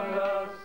among us.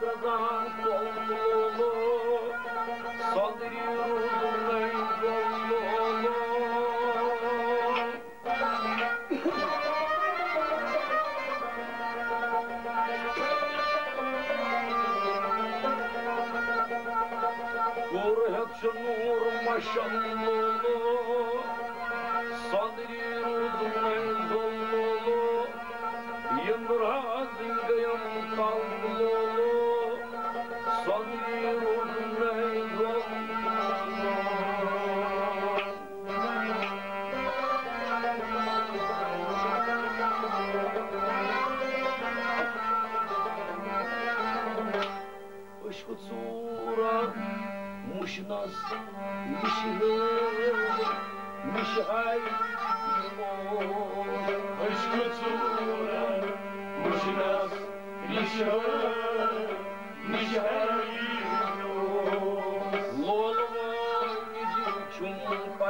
глаза.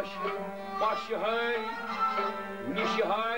wash, wash your hands. miss your heart.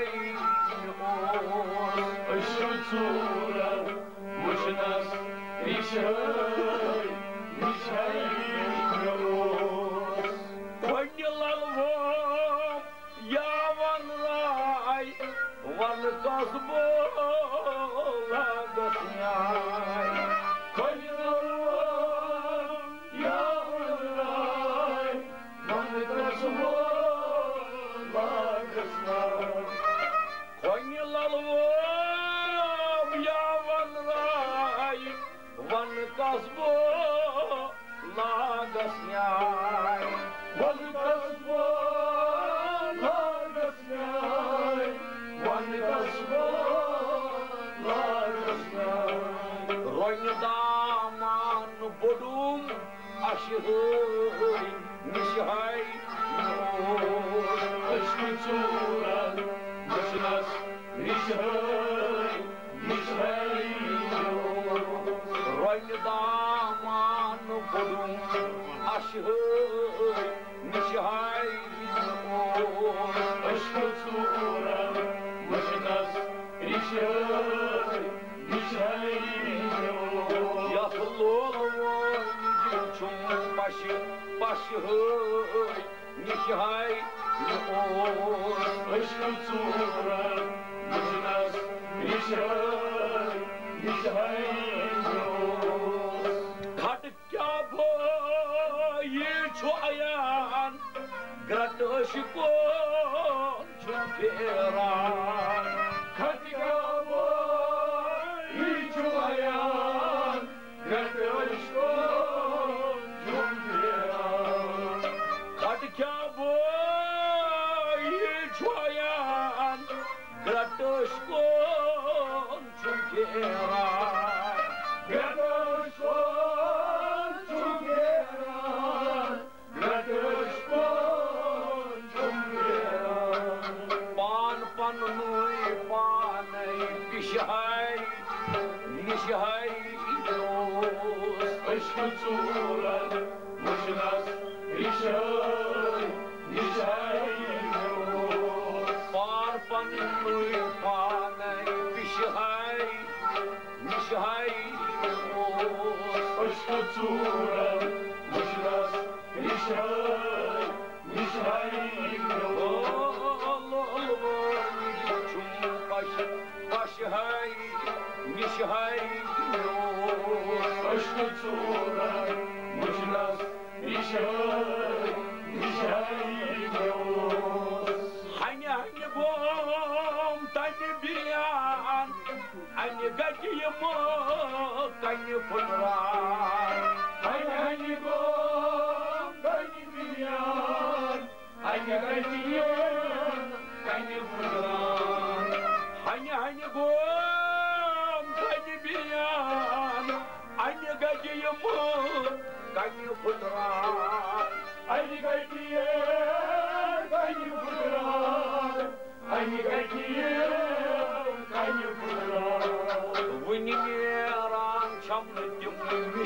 başı başı hıy Nikihay ne oy Aşkım tuğra Mıcınaz Nişay Nişay Kadıkya boyu çoğayan Gratışı kon çok peran Kadıkya boyu Başka tura, başına, işe var. Сибирян, они а какие мог, они футран, не год.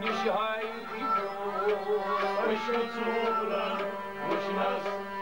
Nişhay, nişhay, hoş oturan, hoş nasıl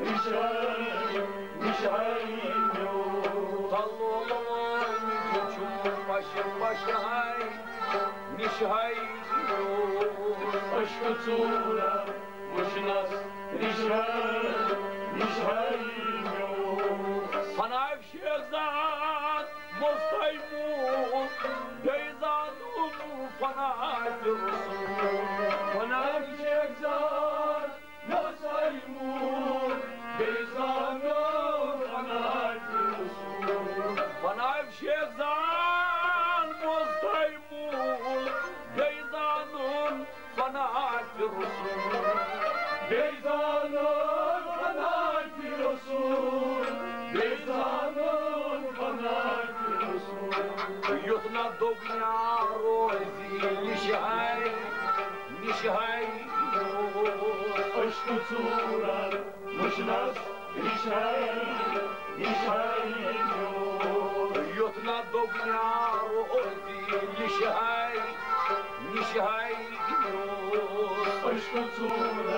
مش عارف مش عارف طلوا عاشق باشه های میشه های عشق تو مشناس ریشه میشه های صنایب شیخ زاد مستیمون بیزاد و فنایت رسول صنایب شیخ زاد مستیمون بيوتنا دوقنا عروسي مش هاي مش هاي اشكو صورة مش ناس مش هاي مش هاي بيوتنا دوقنا عروسي مش هاي مش هاي اشكو صورة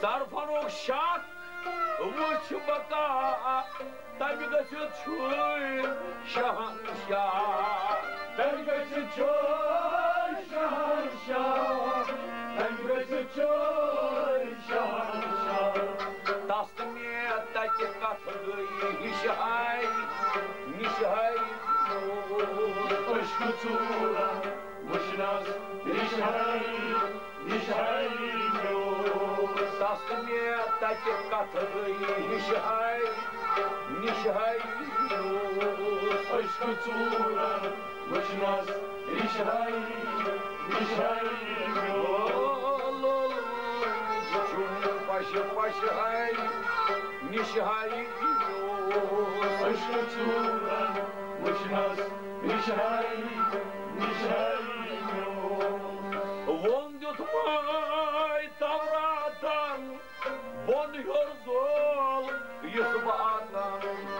Sarpanok şak Uç baka Tabi gısı çuy Şahan şah Sarpanuşa Uçu baka Elbeti çöy Şahanşah Sarpanok şak Uç baka Tabi gısı çuy حتولا وش ناس ليش هاي ليش هاي فلوس تاسمية تاكي قطري ليش هاي ليش هاي فلوس إيش كتولا وش ناس ليش هاي ليش هاي فلوس باش باش هاي ليش هاي فلوس إيش كتولا وش ناس Mishayka, Mishayka Von yutmay tavratan Von yordul Yusuf adam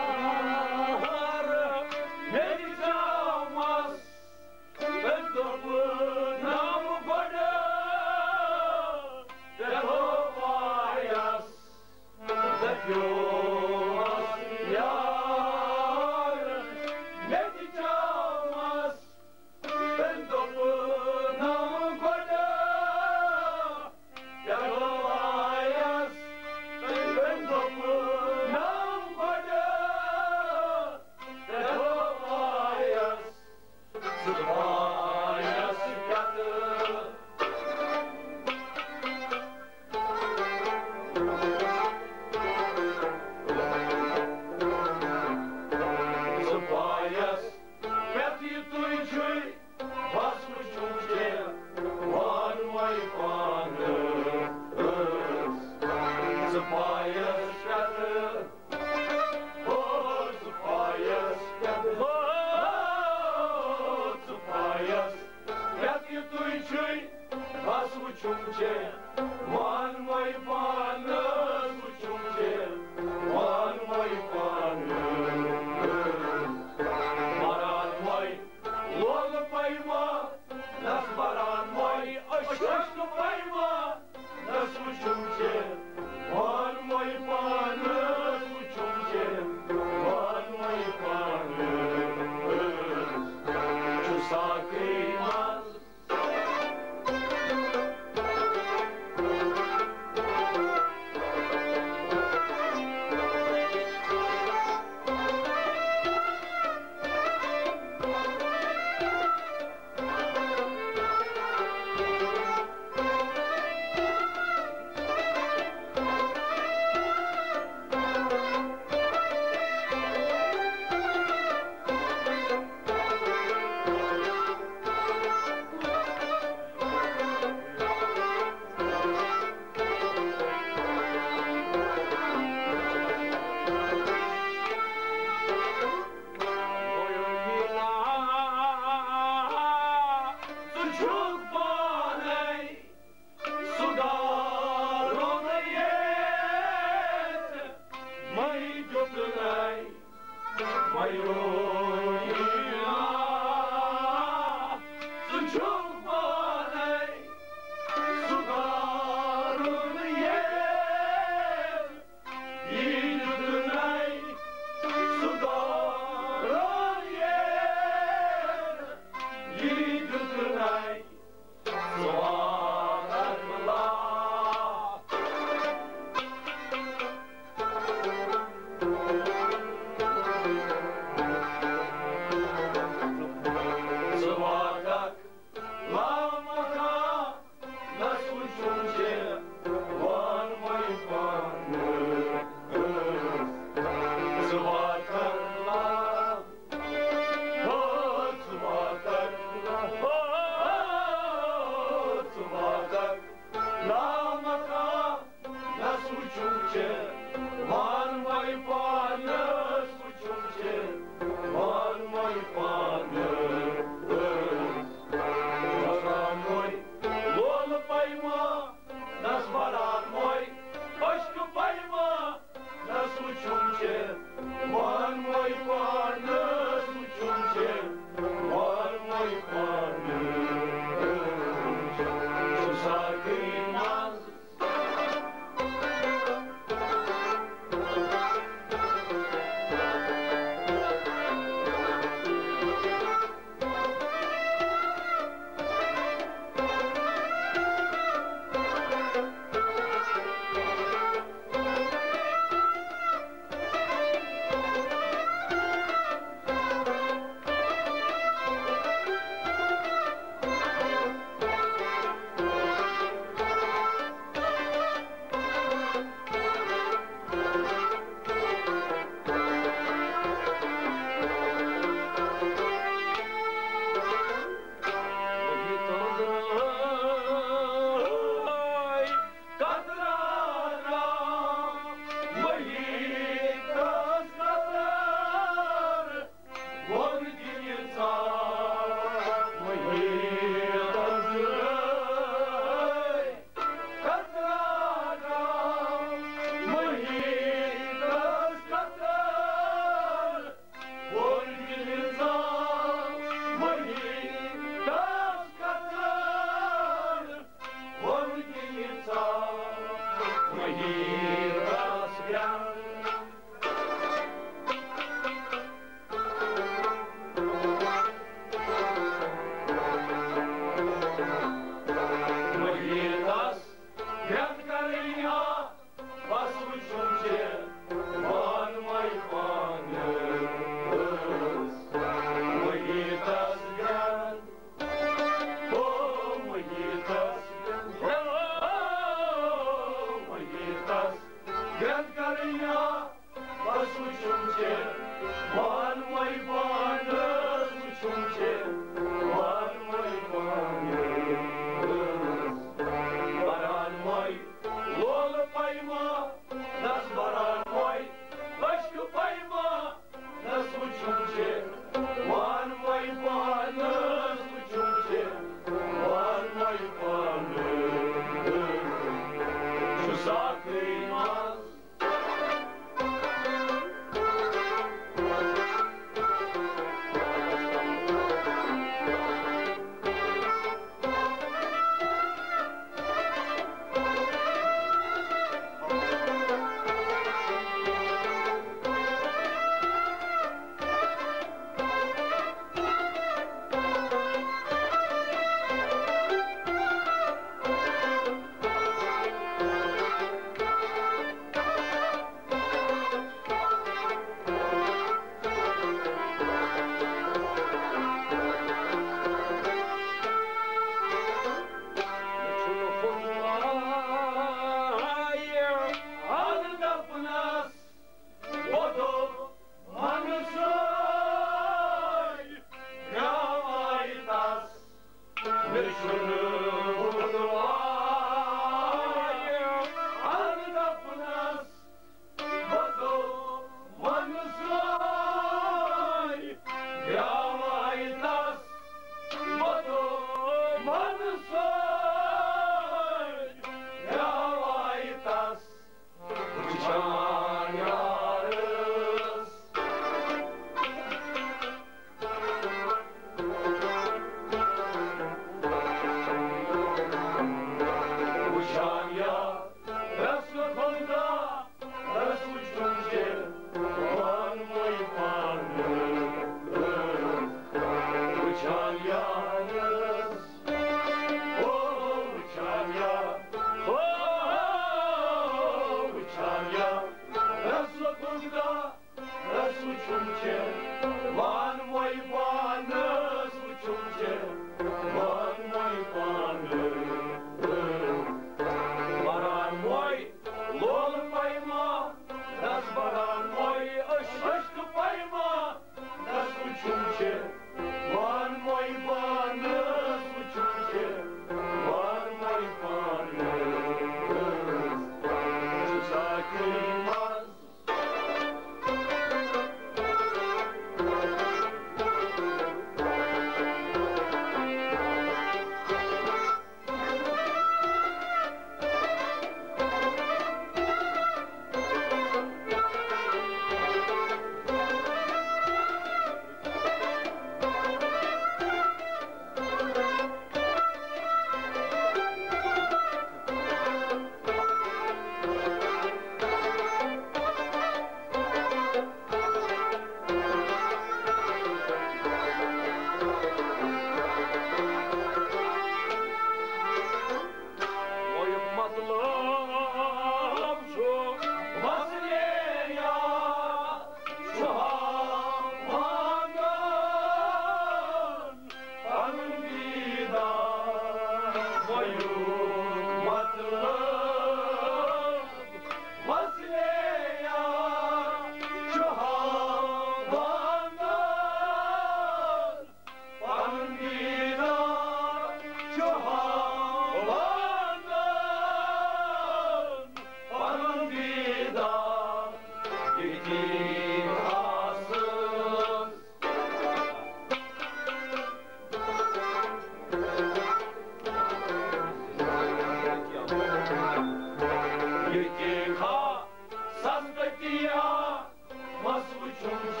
Thank you.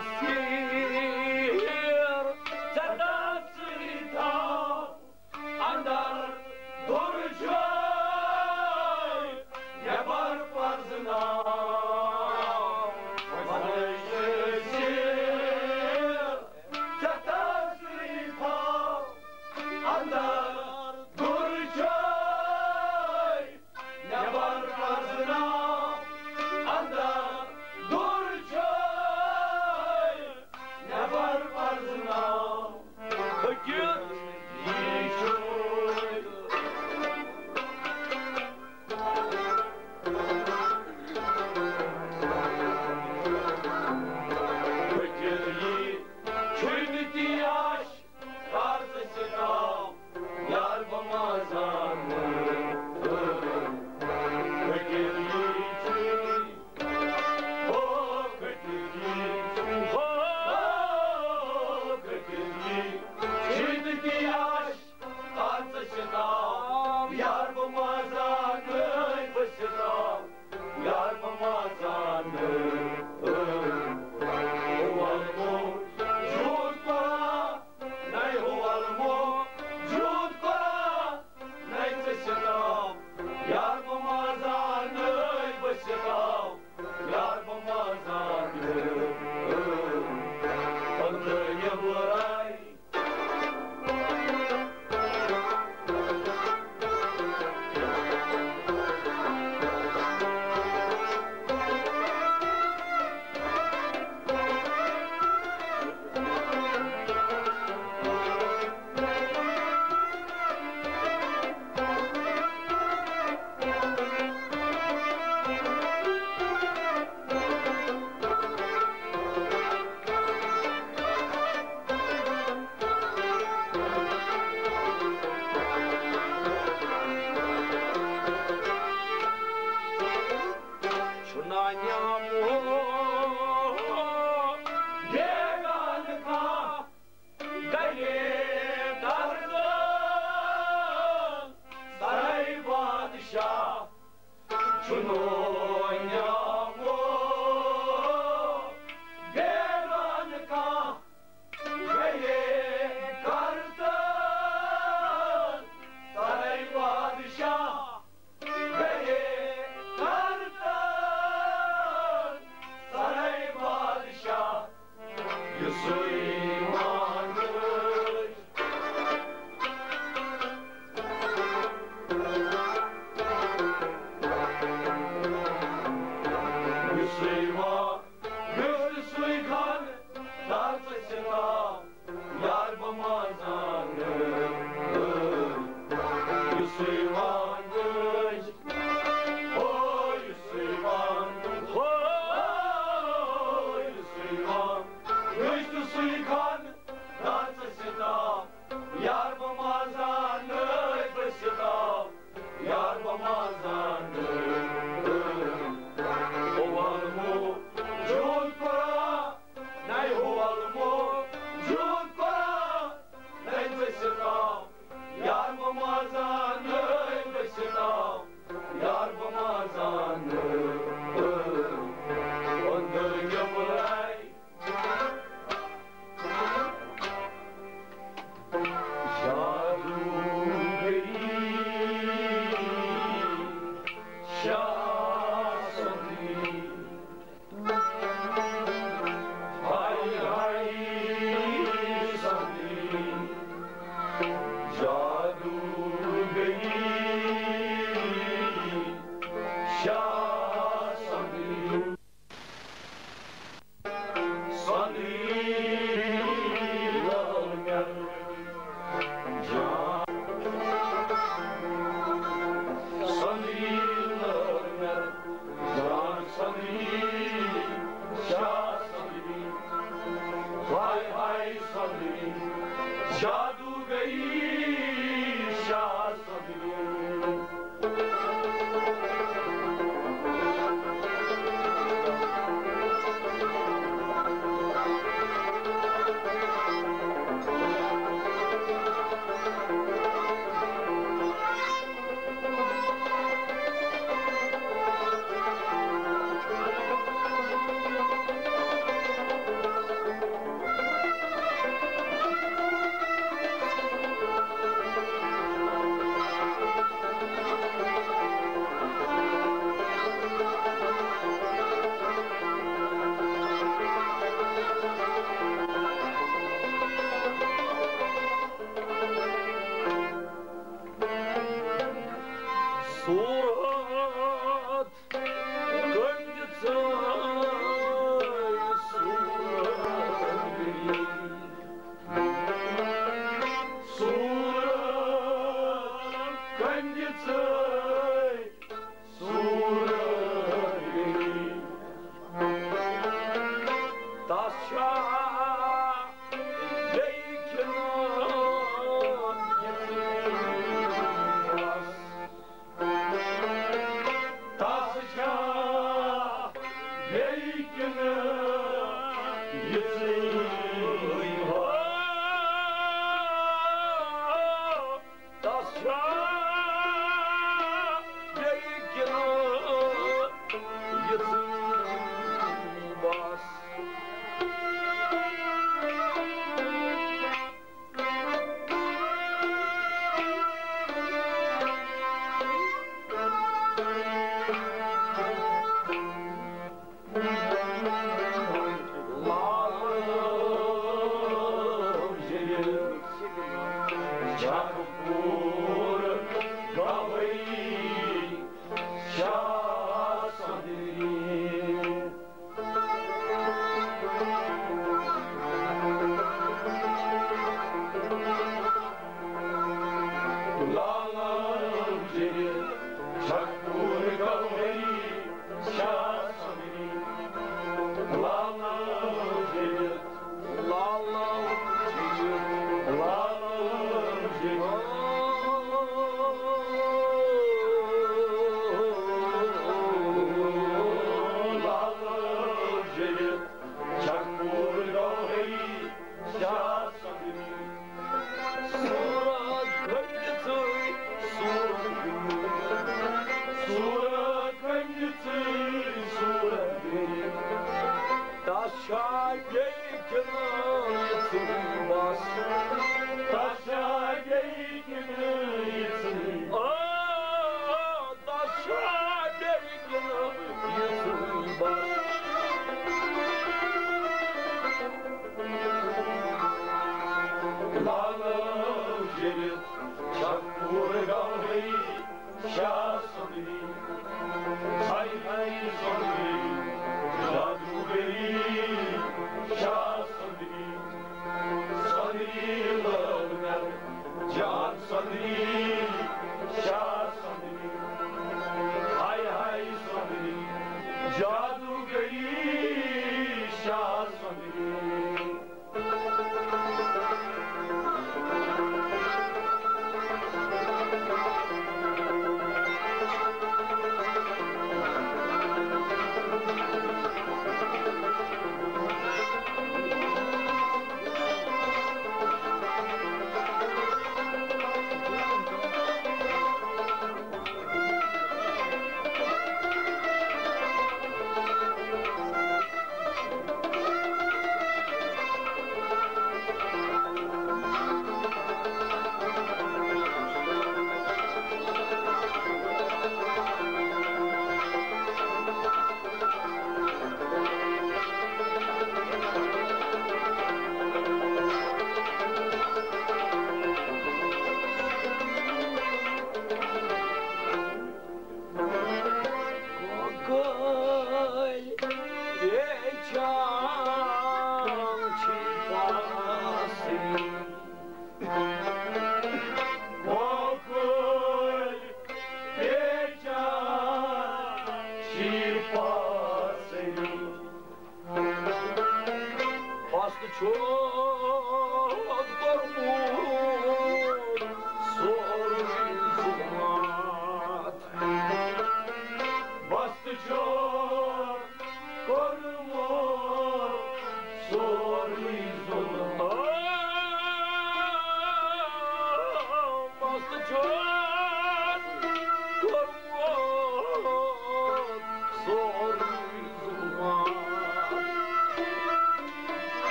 Thank you.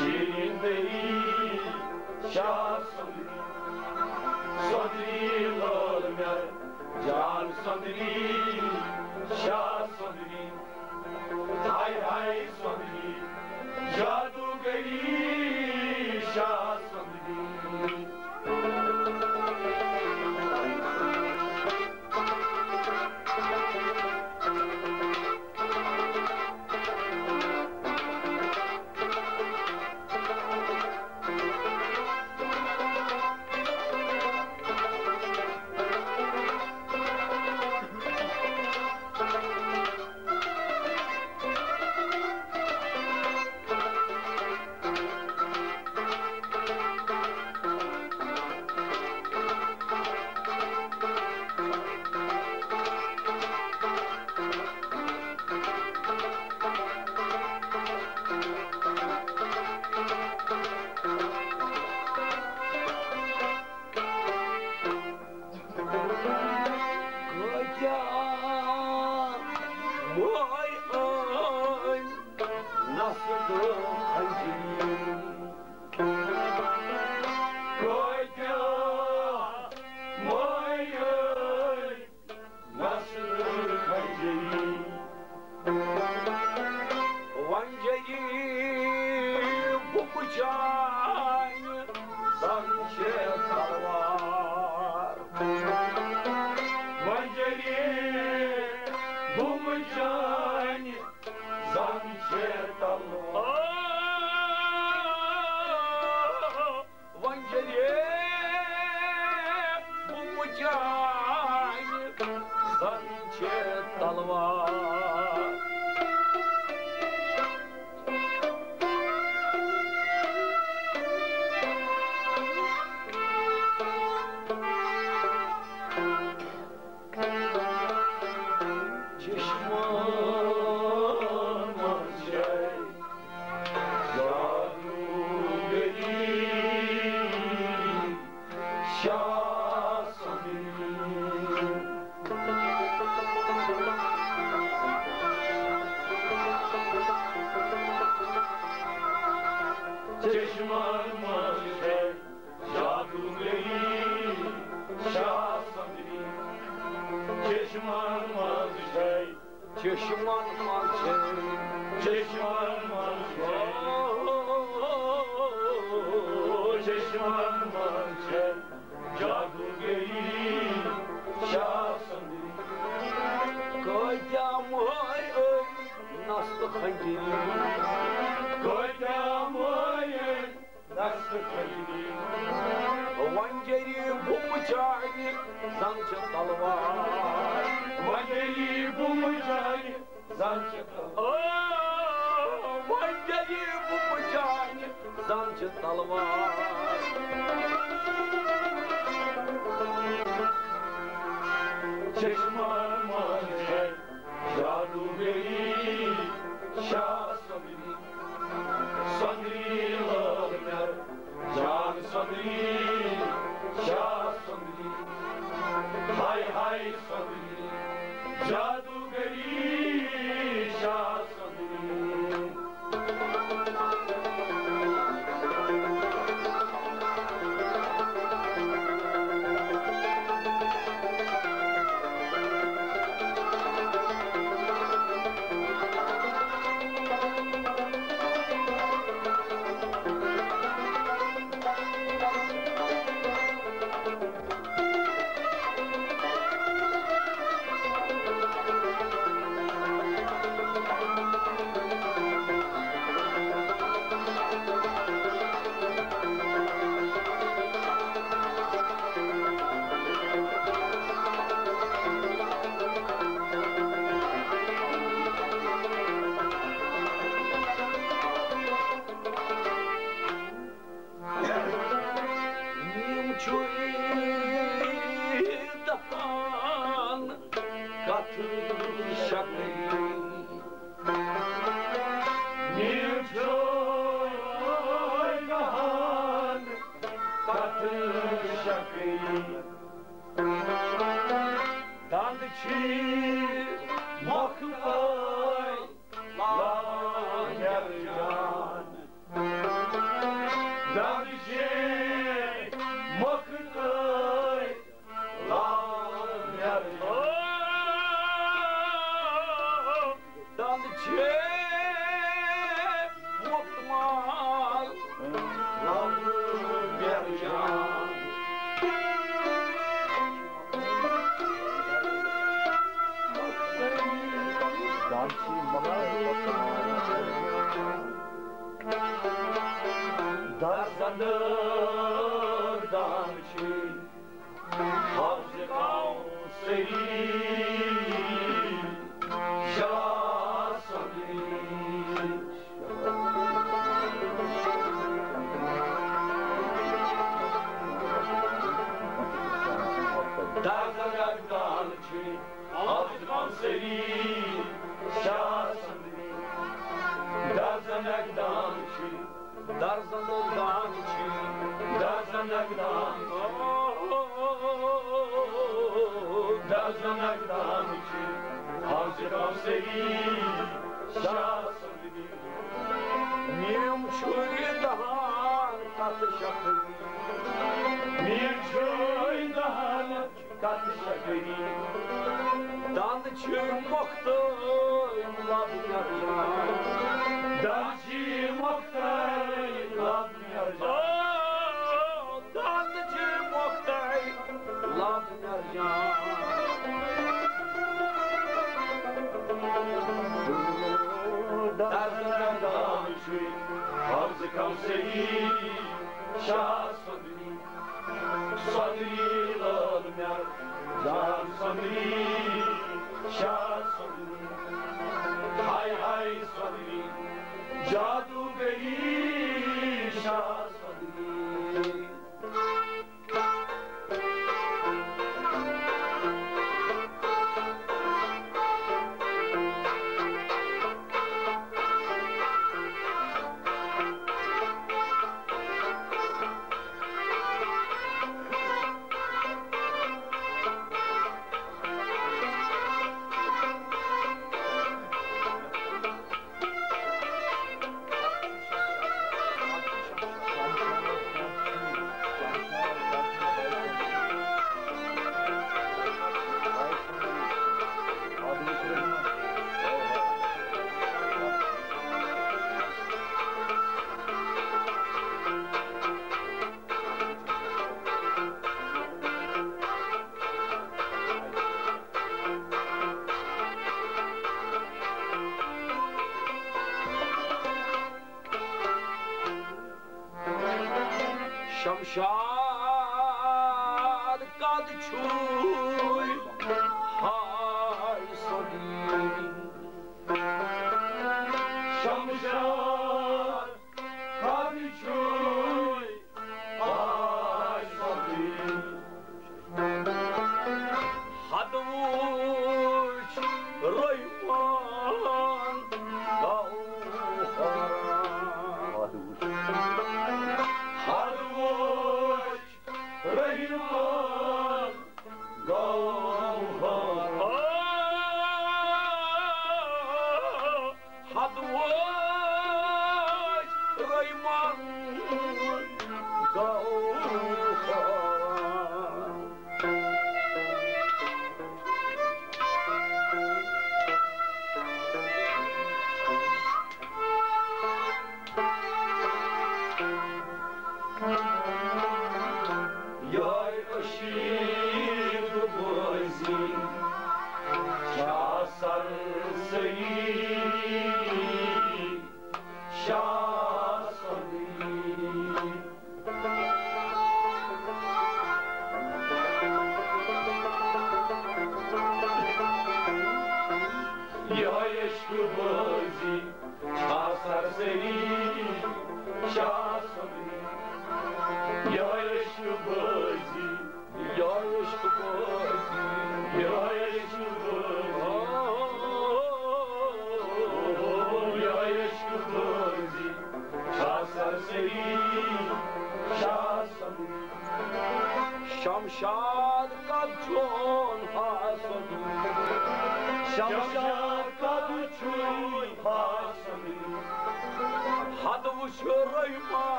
Şirindeyi şah sodri, sodri can sodri, şah sodri, hay hay sodri, jadugari.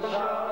Show.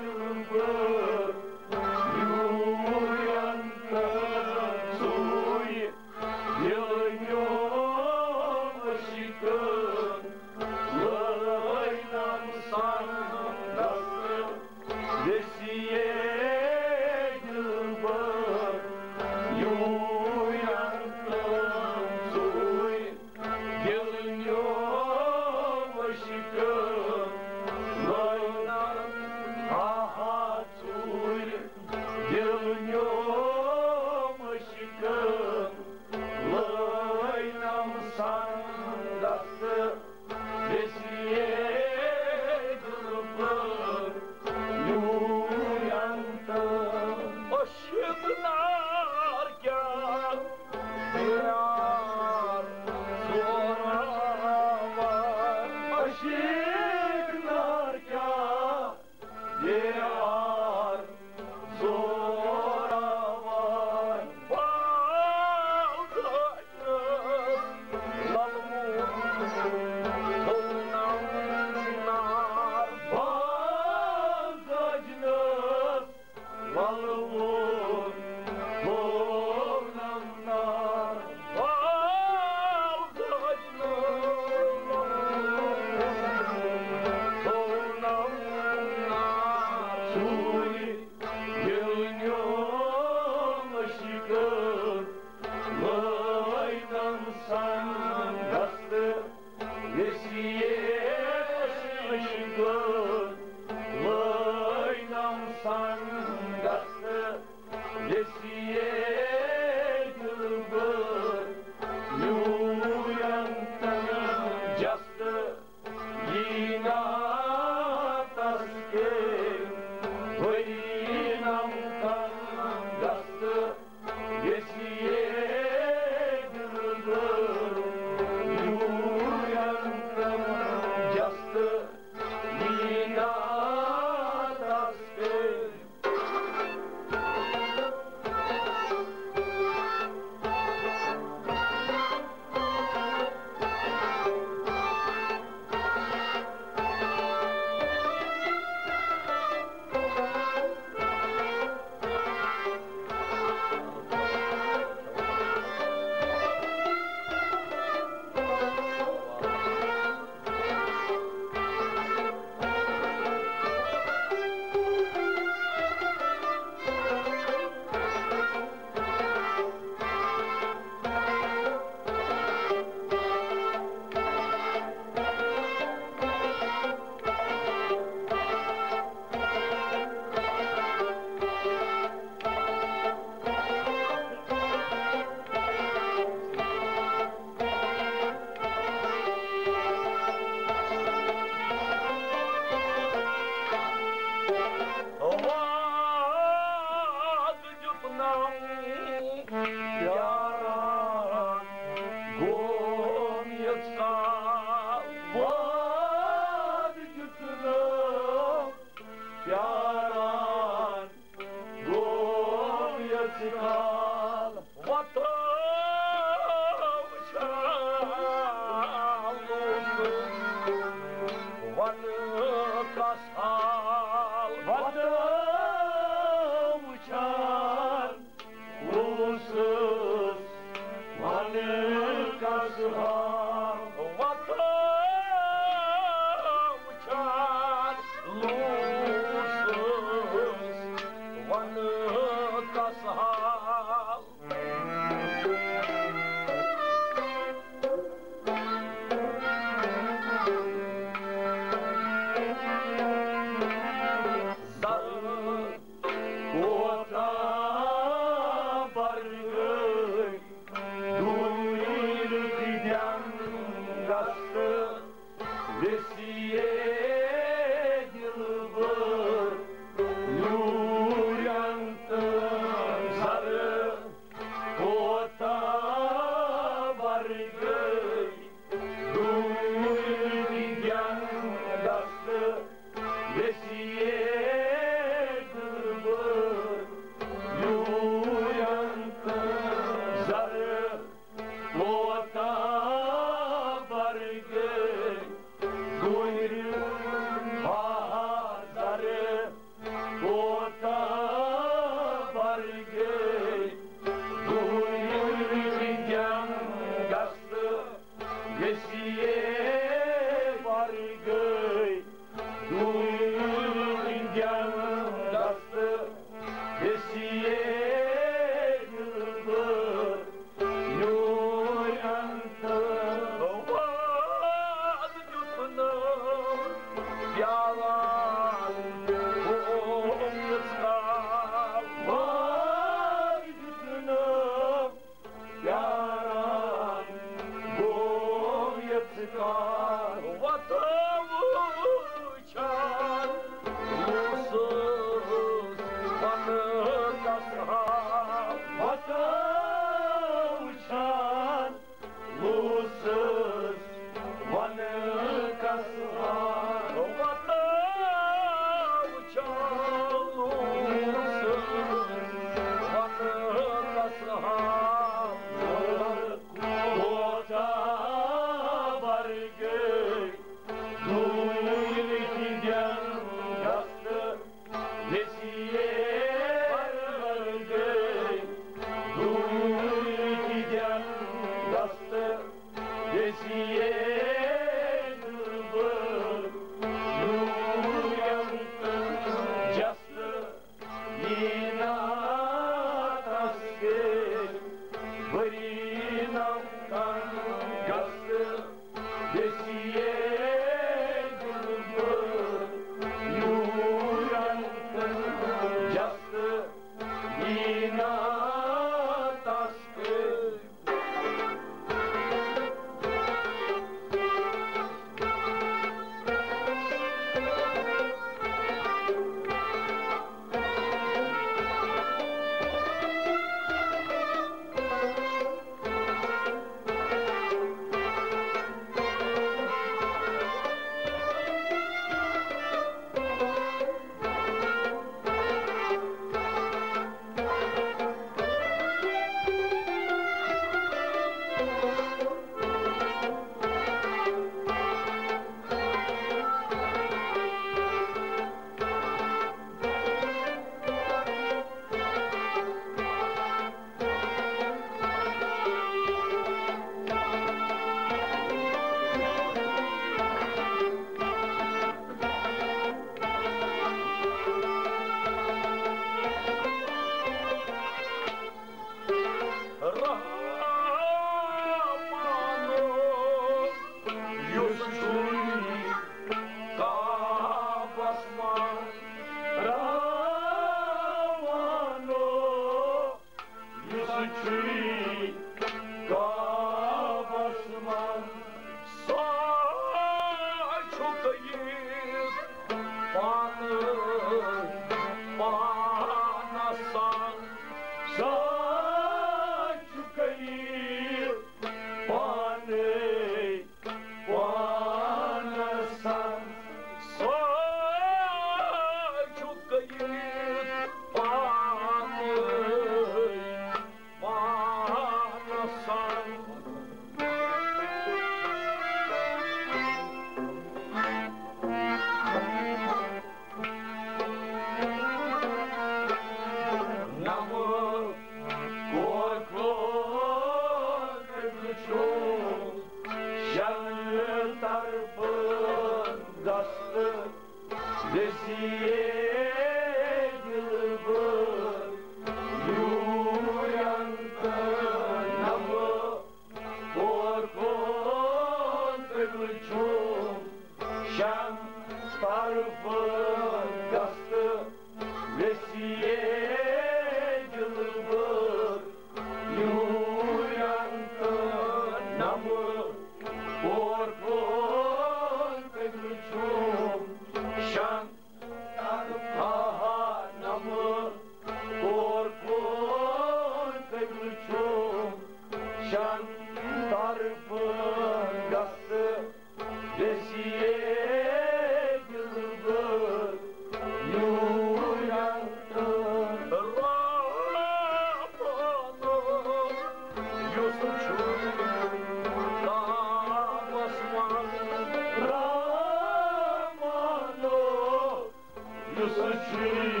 You're such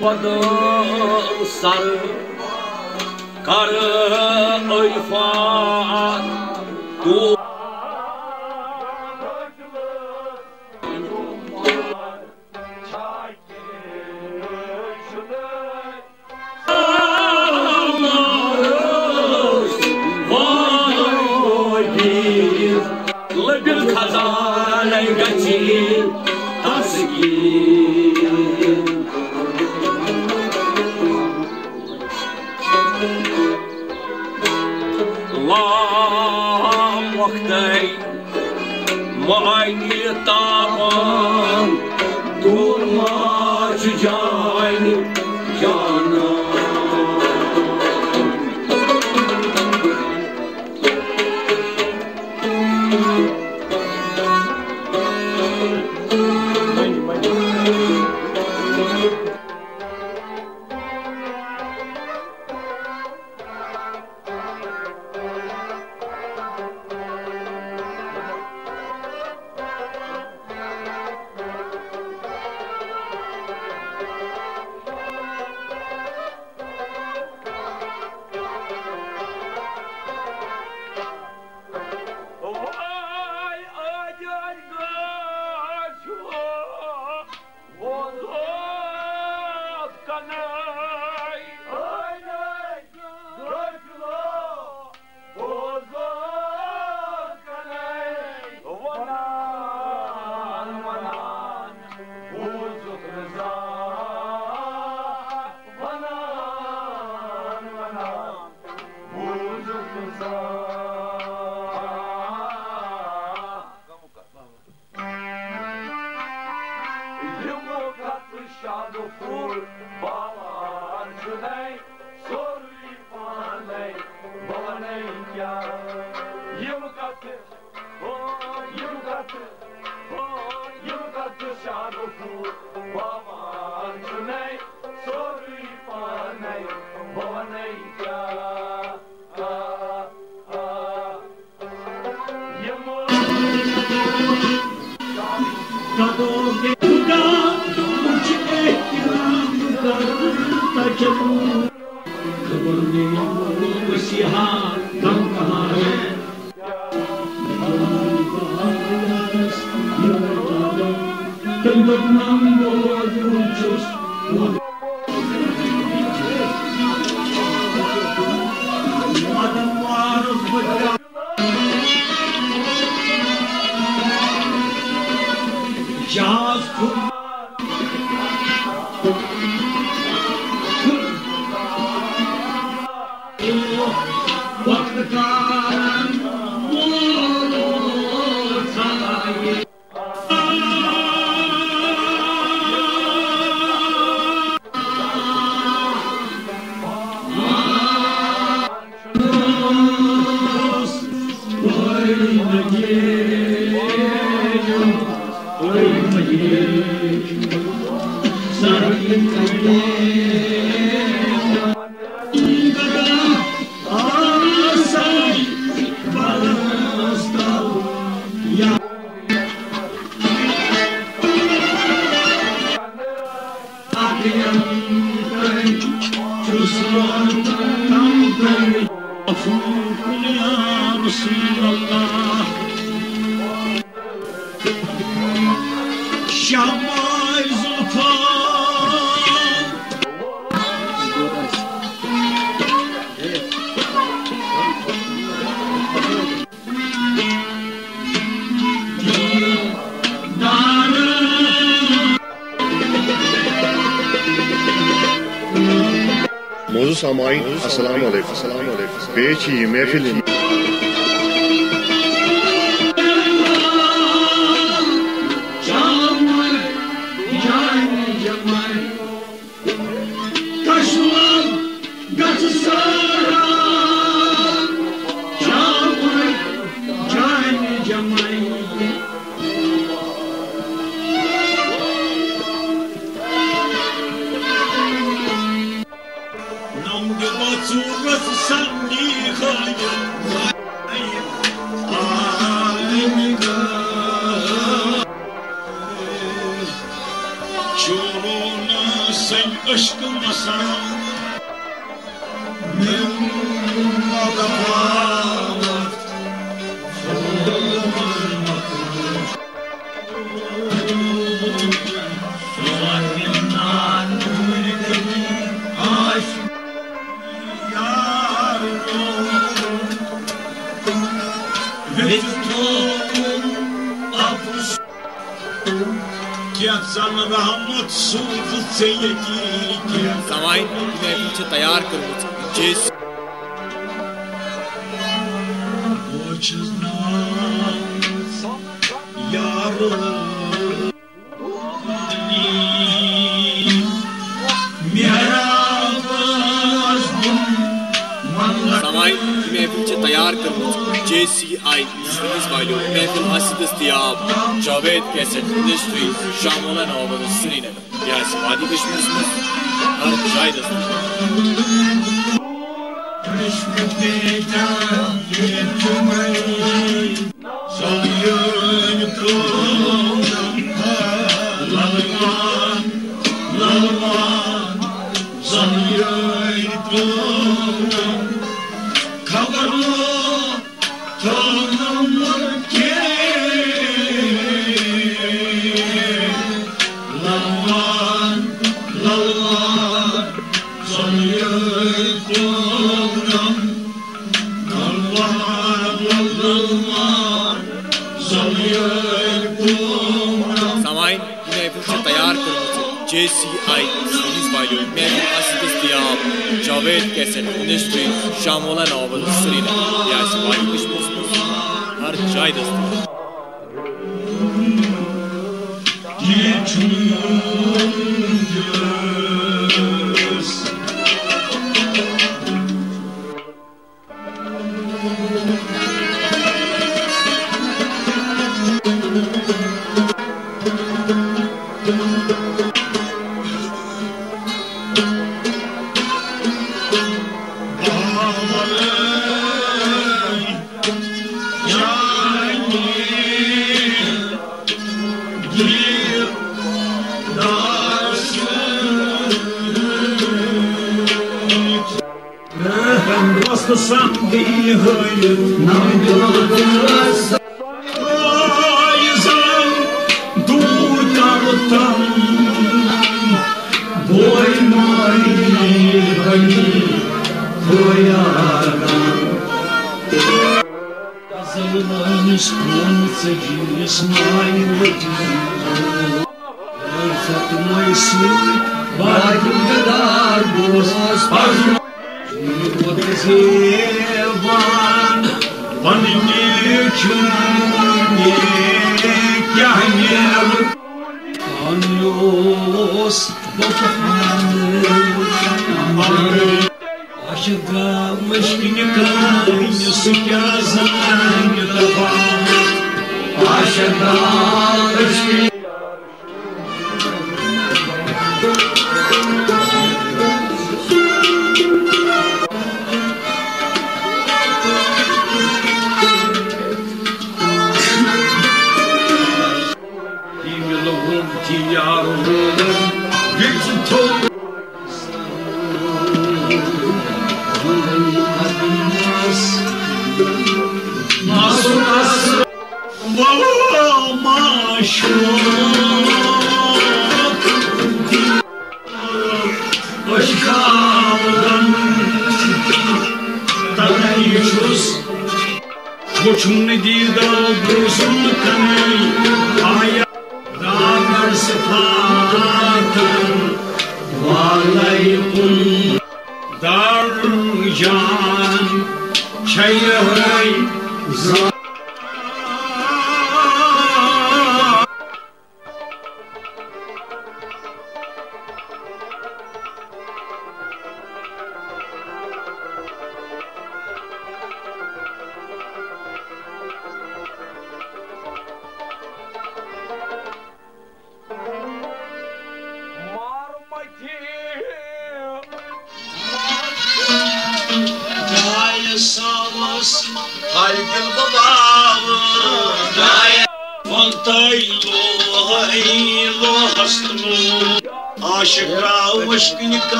what the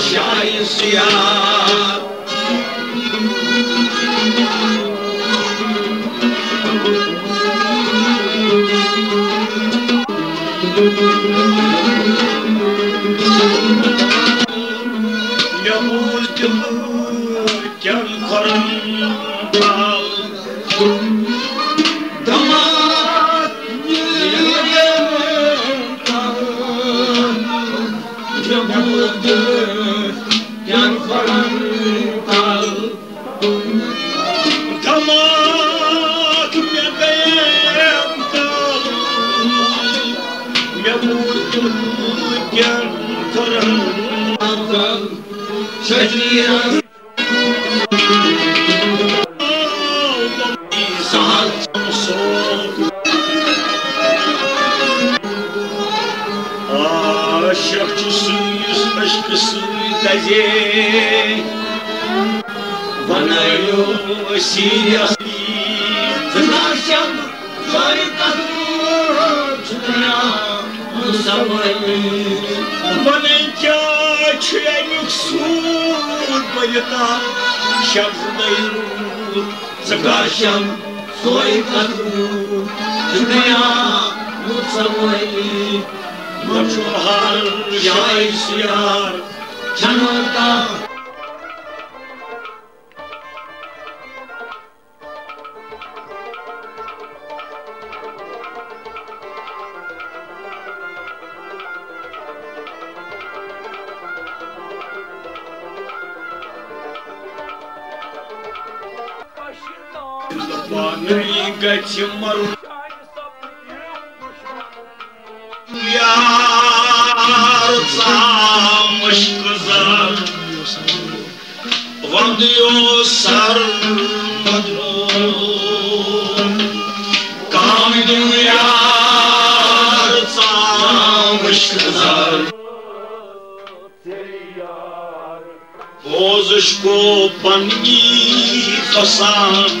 şahisiyâ Soi چمرو یار مشک زار وندیو سر بدرو کام دنیا مشک فسان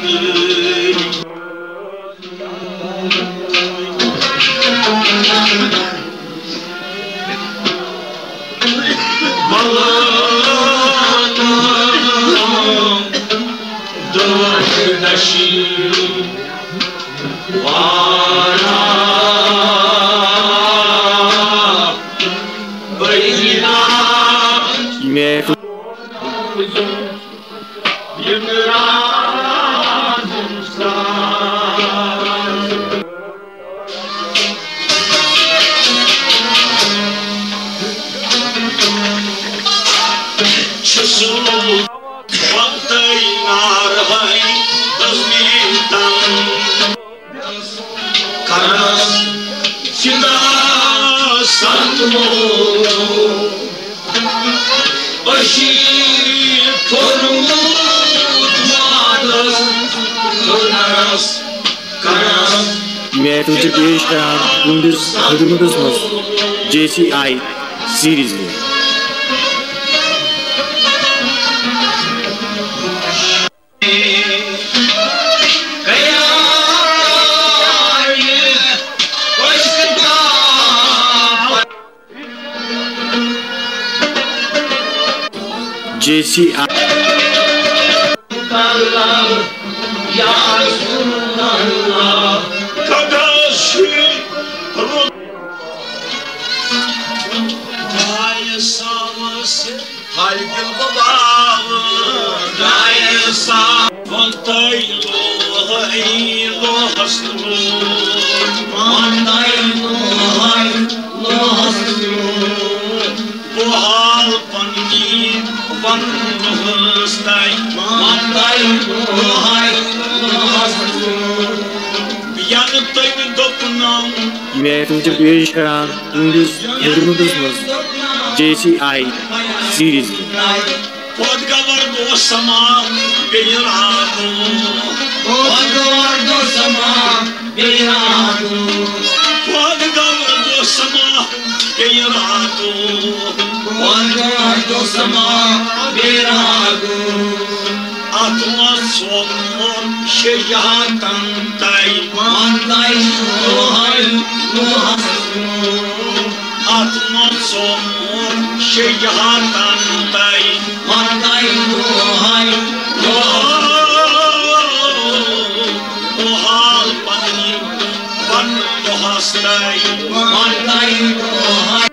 IMF için पेश करा Gündüz Kırmızımız JCI series में JCI IMF için पेश करा Gündüz Kırmızımız JCI series में Podgavar do sama Beyrado Podgor do sama beirado Podgavar do sama Beyrado Podgor do sama beirado Atma somor Şeyhatan tay Mandai nohai somor Şeyhatan tay Mandai nohai Ohal panim Van lohastay Mandai nohai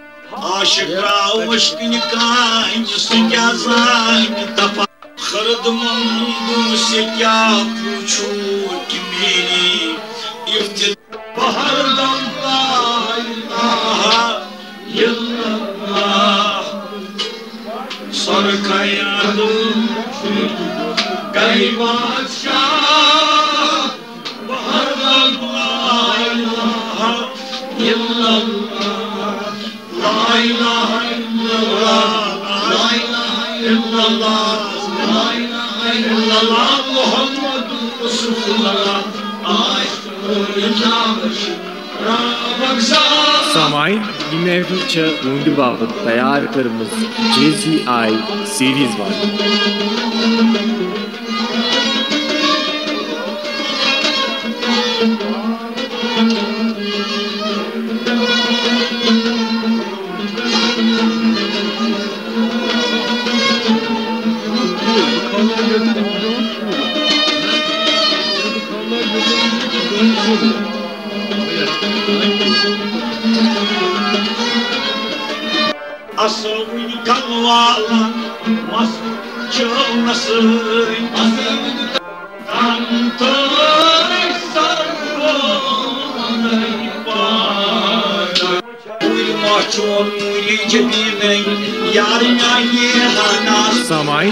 Aşıkra aşkını kaynı Sıkazanı tapa Kırdım bu sekya Puçu kimini İftit Bahardan arkaya dönmüştür Kaybatşah Bahardan Allah illallah La ilahe illallah La ilahe illallah La ilahe illallah Muhammedun Resulullah Aşkın Rabbim Rabbim için ünlü bağlı tayar kırmız JCI series var. Asıl kalvala mas çılmasın Kantar sarvanay bana Uyma çon uyri cebine yarına yehanas Samay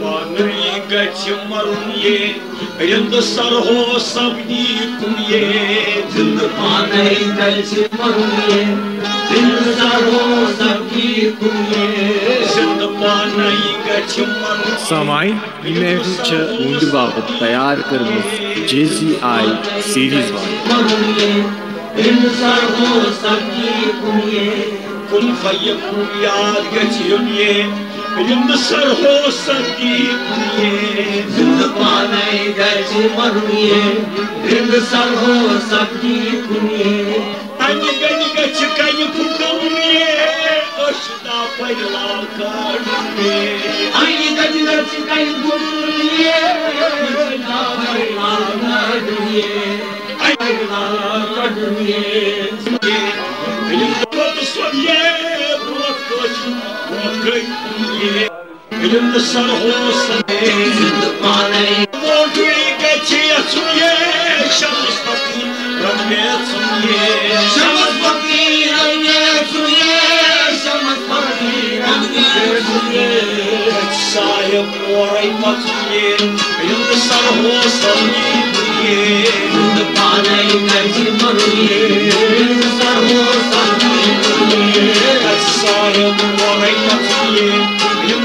Паны гатимарунье, ренда сарго сабникунье, Anay kalçı maruye, din sarho sabki kuye. зинда паны гатимарунье. Samay İmevçe Undi Babıt tayar kırmız JCI series var. Maruye, din sarho sabki یمسر ہو سکیب دیئے زند پانے جیسے مرمیے یمسر ہو سکیب دیئے تنگ گنگ گچ کئی پھکم دیئے کشتا پیلا کر دیئے Yeah. Korkak elimde sarhoğlusun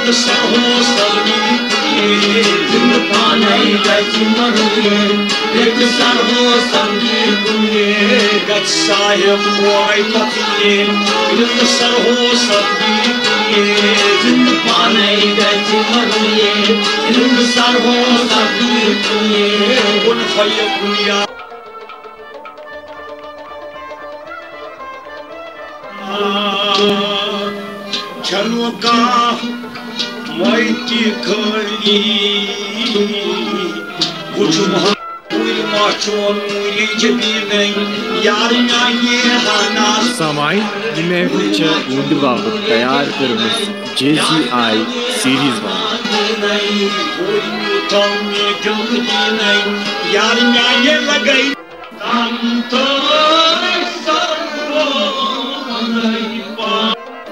دس سر هو سدير تونيه جن پانهي گچ مرليه دس سر هو سنگير تونيه گچ صاحب وائي ka moiti khali kuch Uy machon uy jebine yar na ye hanas Samay İmevçe Undi Babıt tayar kırmız JCI series var. Tam ye gülgine yar na ye lagay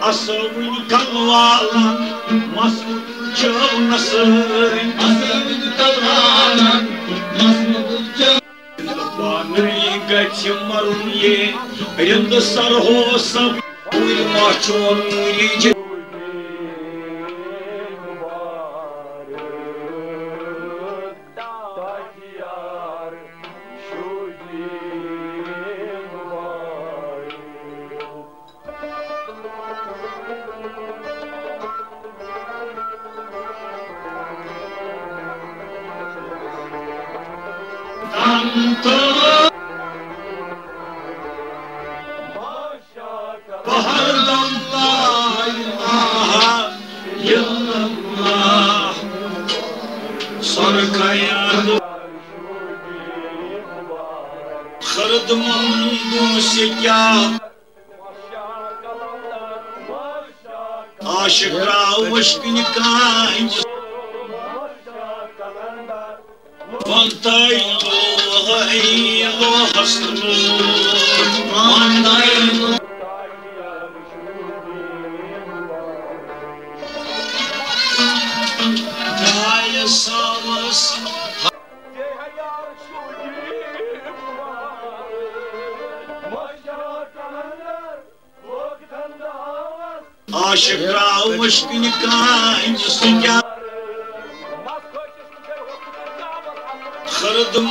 Asıl kalvala mas çılmasın Kalan, masmudca Паны гатимарунье ренда сарго саб Уйма чон уйри Kırdım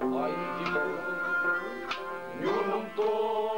Ay, you, you, you, you, you,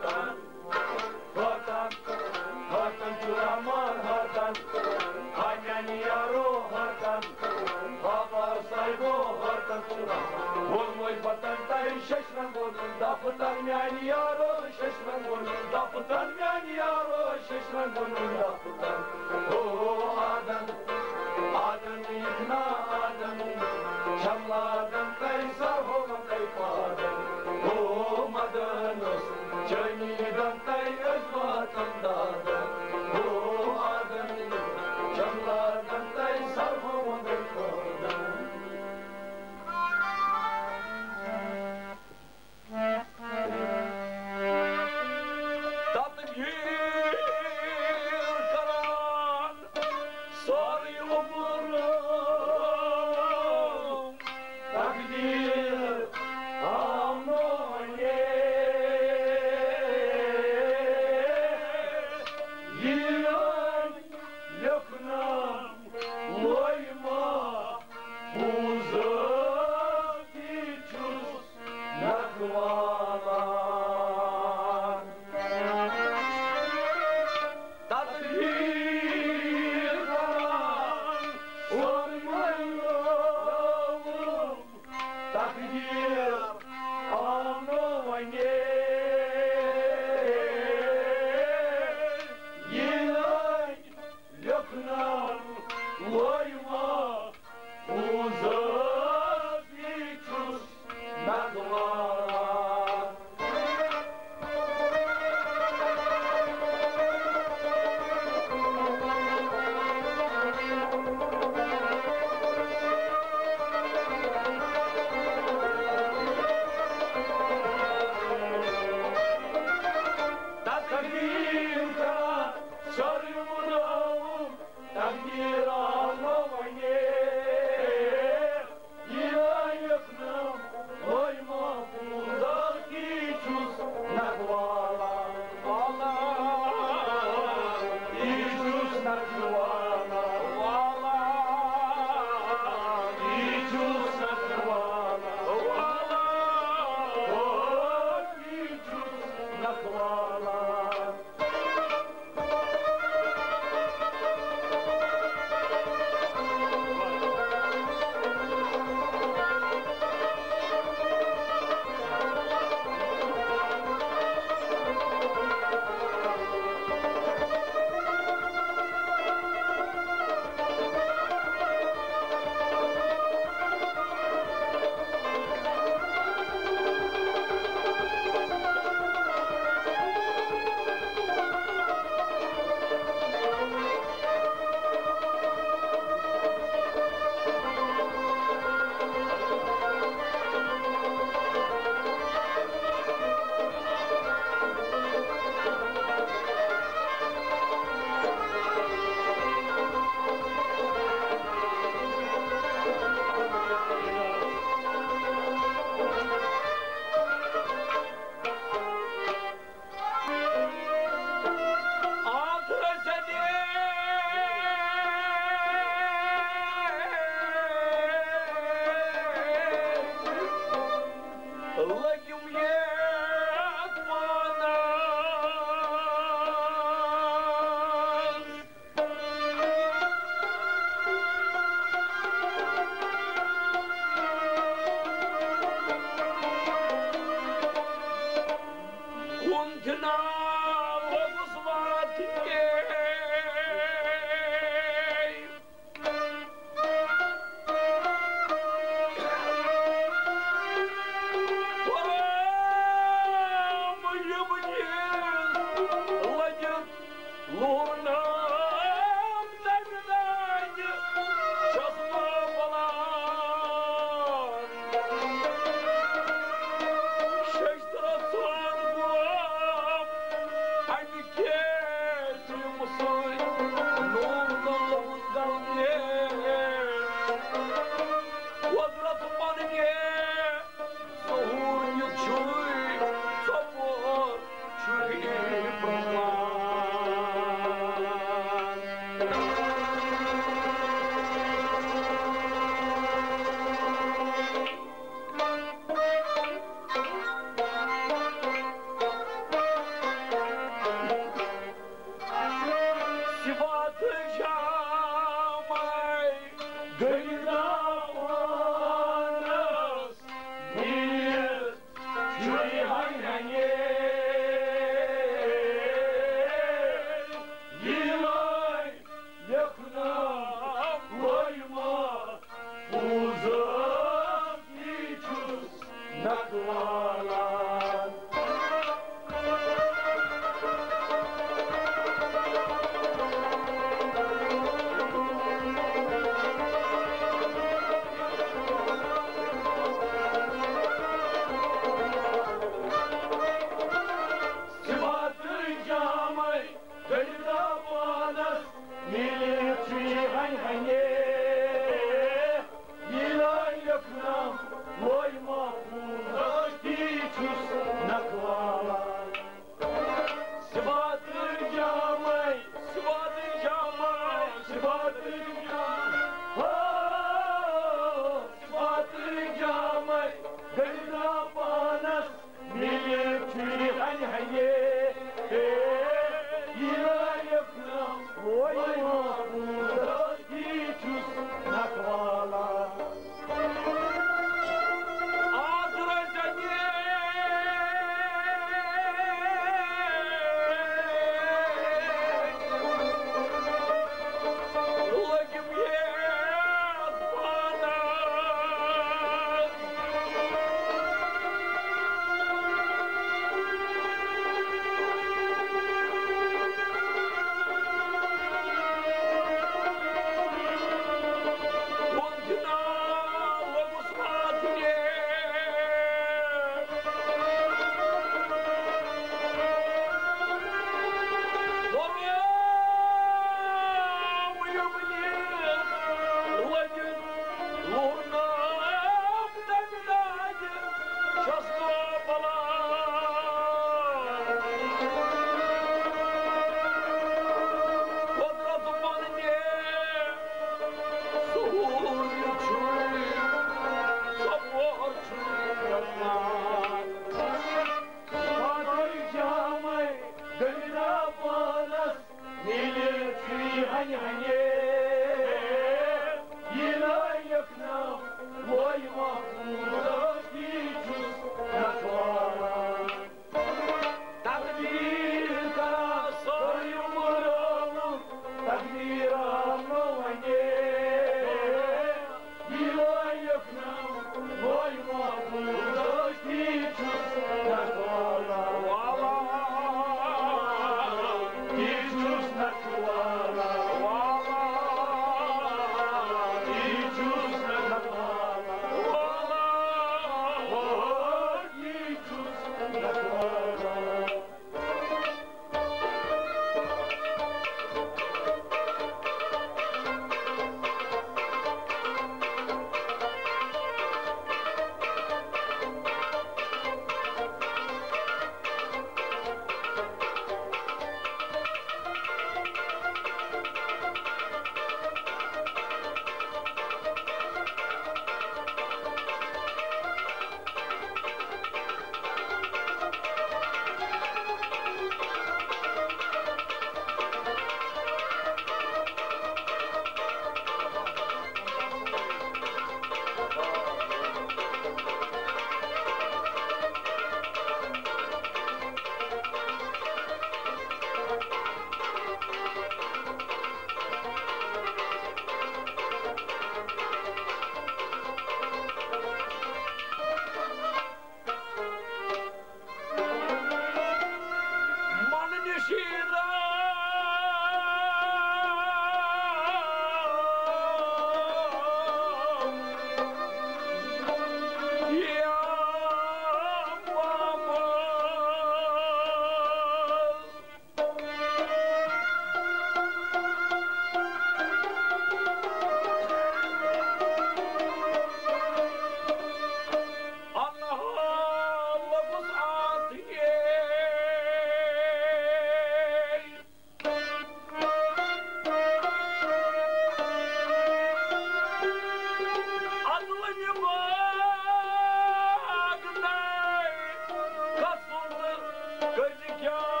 Gözük yok.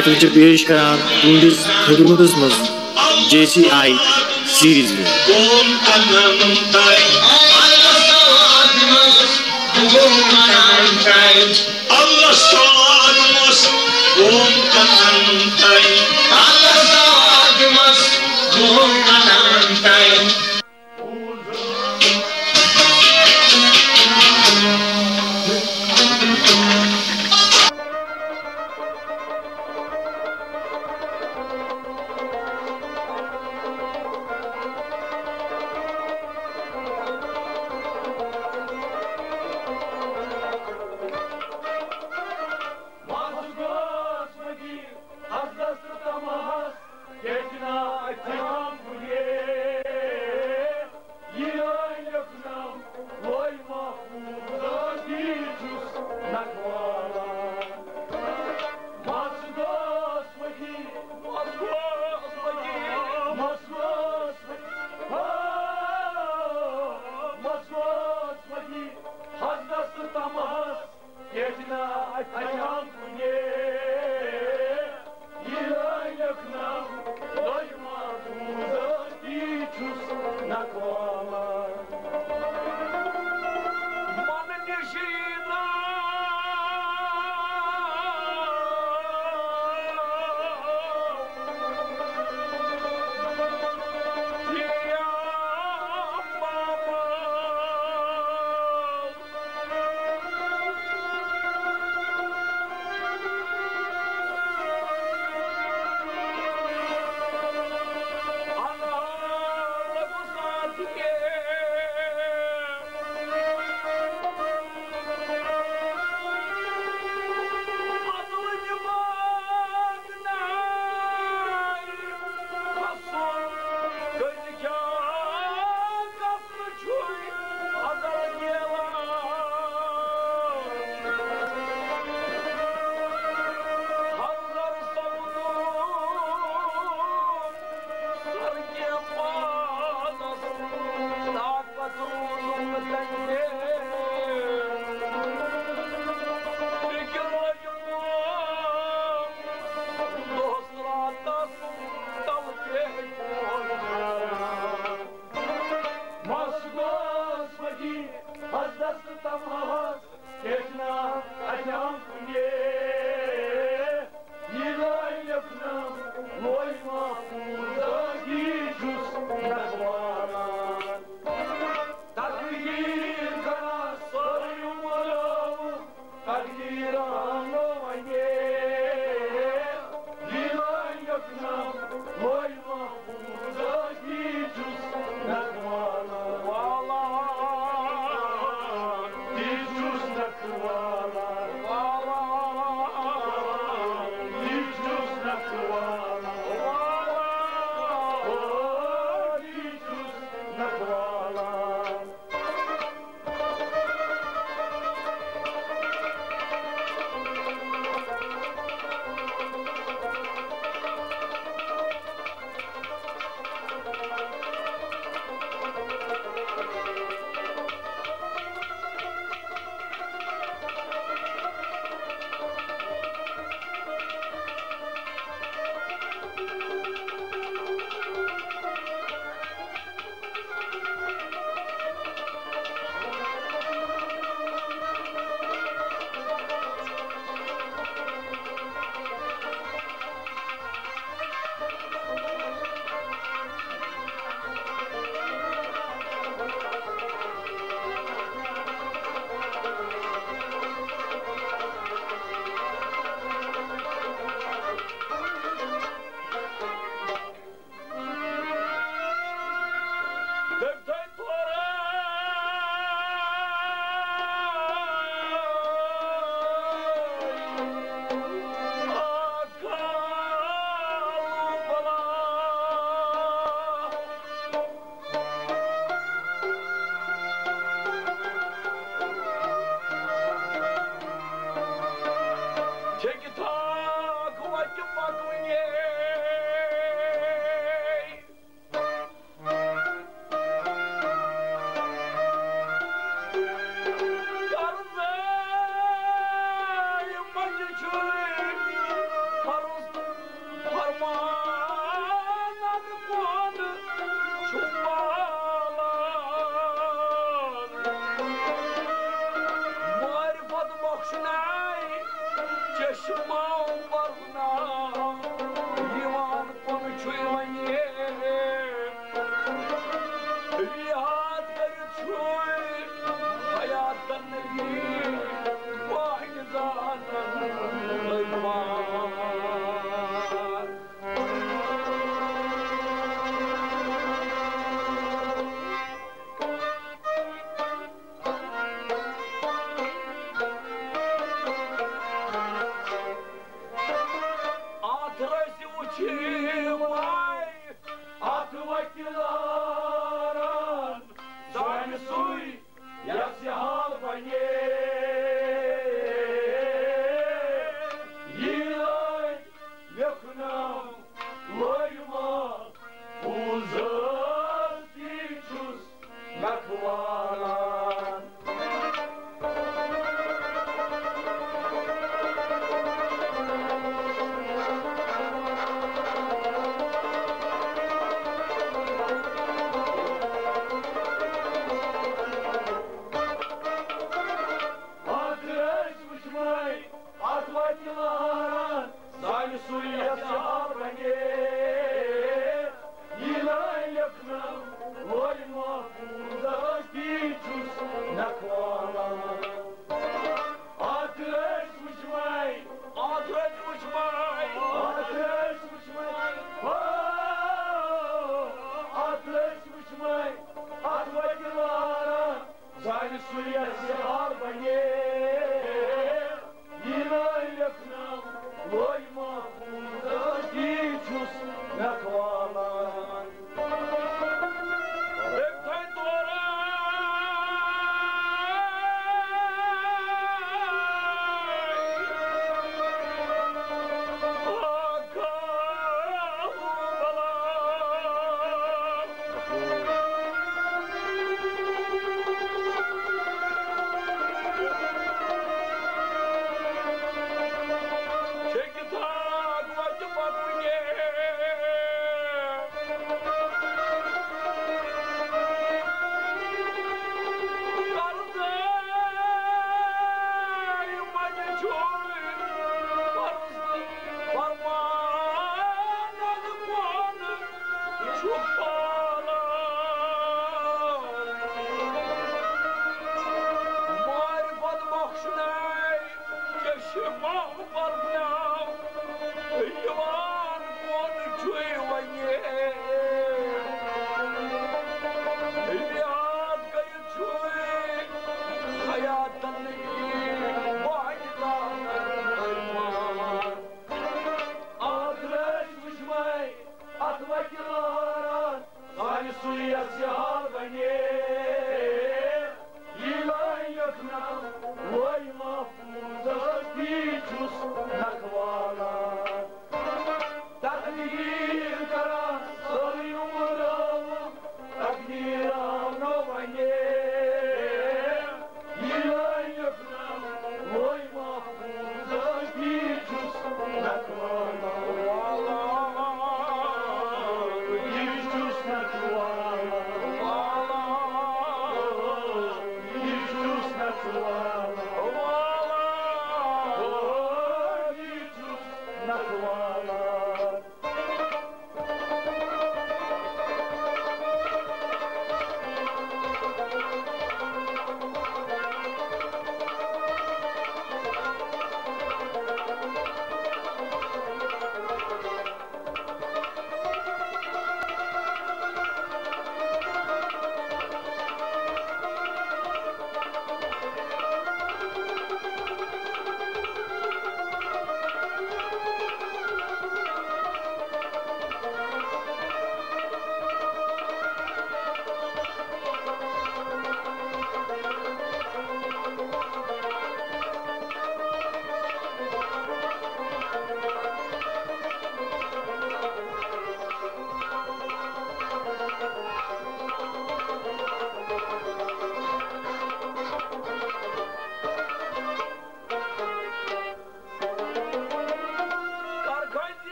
محفل سے پیش کران تہندس خدمت مز جے سی آئی سیریز میں